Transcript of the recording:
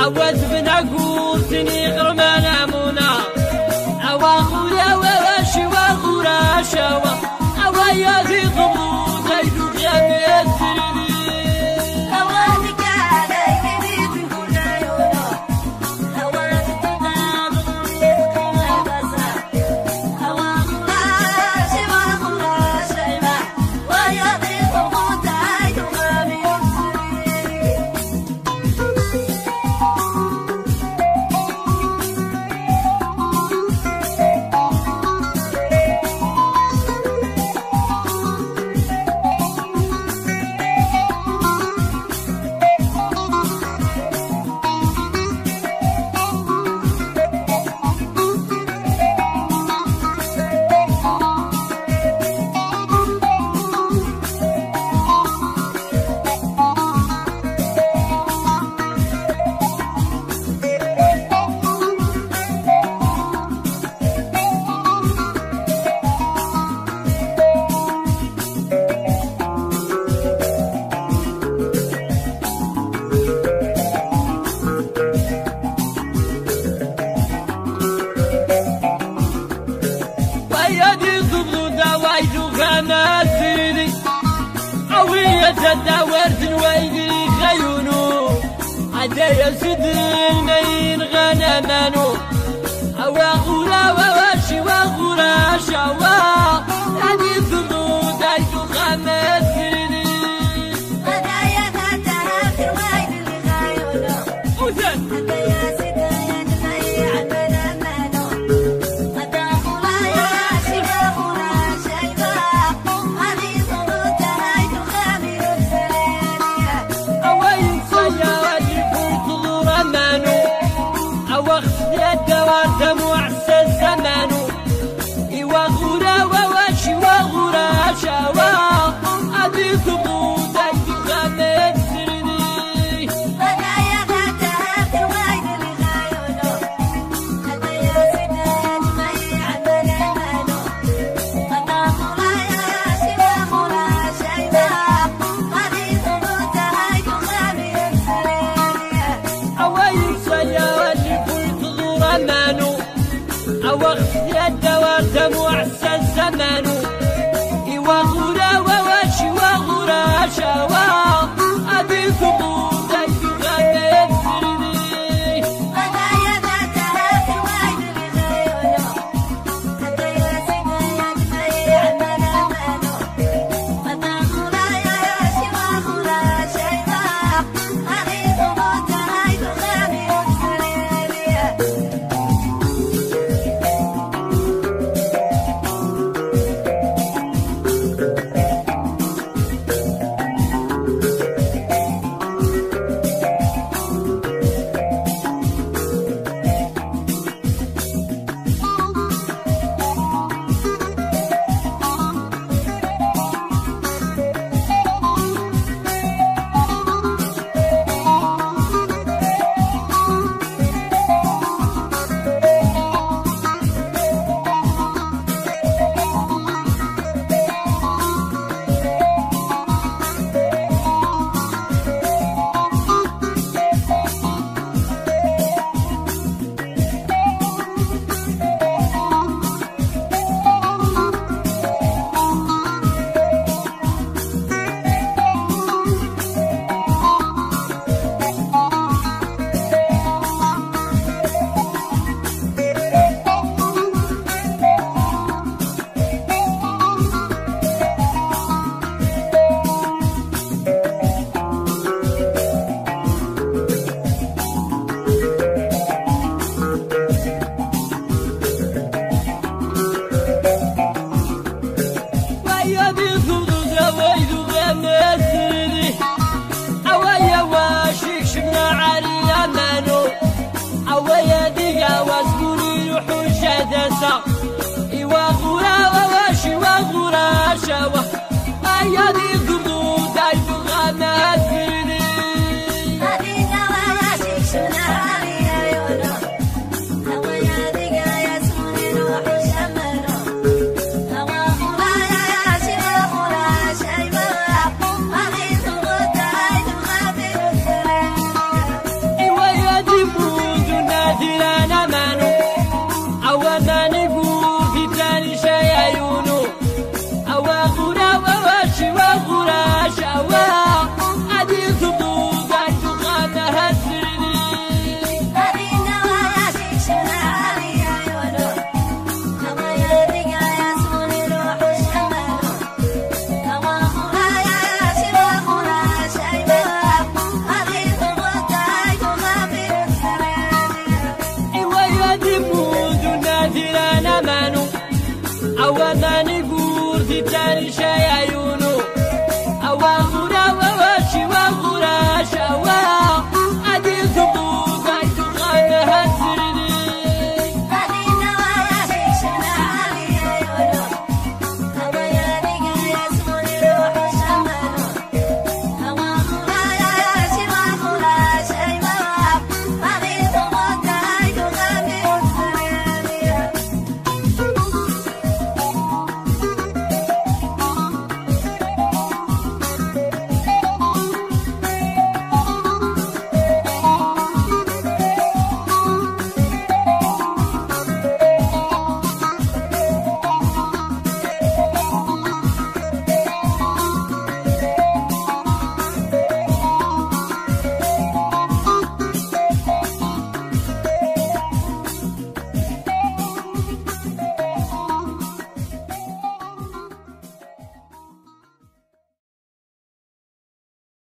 اود بنقول تني غرمانا امونه اواخو chama, agora ودا ورد ويلي غيونو عدا يا سدر المين غنى منو هوا غورا وواشي وغورا شوا يعني ثنو دايتو غمى مانو